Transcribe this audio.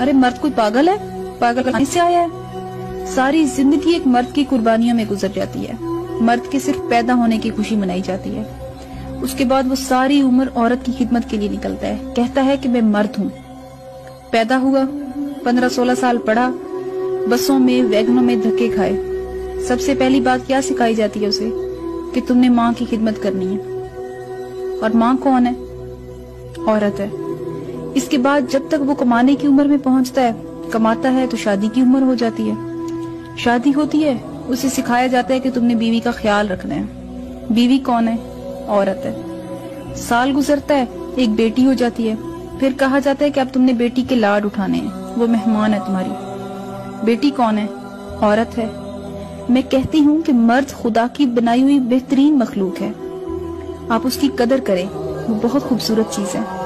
अरे मर्द कोई पागल है? पागल कहीं से आया है? सारी ज़िंदगी एक मर्द की कुर्बानियों में गुजर जाती है। मर्द के सिर्फ़ पैदा होने की खुशी मनाई जाती है। उसके बाद वो सारी उम्र औरत की खिदमत के लिए निकलता है। कहता है कि मैं मर्द हूँ। पैदा हुआ, पंद्रह सोलह साल पढ़ा, बसों में, वैगनों में धक्के खाए। सबसे पहली बात क्या सिखाई जाती है उसे? कि तुमने माँ की खिदमत करनी है। और माँ कौन है? औरत है। इसके बाद जब तक वो कमाने की उम्र में पहुँचता है, कमाता है तो शादी की उम्र हो जाती है। शादी होती है, उसे सिखाया जाता है कि तुमने बीवी का ख्याल रखना है। बीवी कौन है? औरत है। साल गुजरता है, एक बेटी हो जाती है। फिर कहा जाता है कि अब तुमने बेटी के लाड उठाने हैं, वो मेहमान है तुम्हारी। बेटी कौन है? औरत है। मैं कहती हूँ कि मर्द खुदा की बनाई हुई बेहतरीन मखलूक है। आप उसकी कदर करें, वो बहुत खूबसूरत चीज़ है।